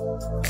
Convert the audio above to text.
フフフ。